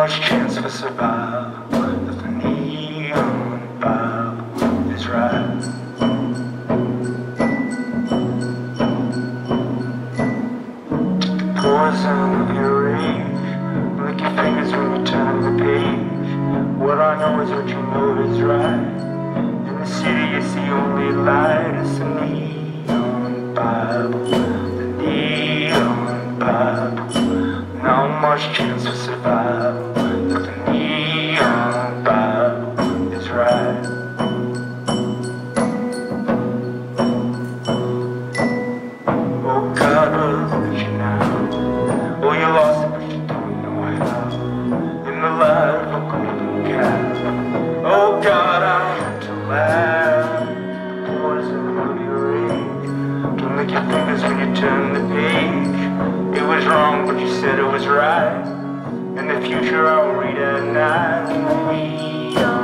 Bible, that the neon Bible is right. The Poison of your rage, lick your fingers when you turn the page. What I know is what you know is right. In the city you see only light, it's the neon Bible, the neon Bible. Much chance of survival, but the neon Bible is right. Oh God, look at you now. Oh, you lost but you don't know how. In the light of a golden calf. Oh God, I had to laugh. The poison of your rage. Don't lick your fingers when you turn the page. It was wrong, but you said it was right. In the future, I'll read at night. We are.